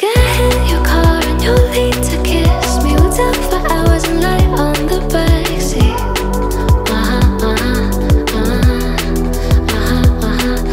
can hear your car and your lead to kiss me What's up?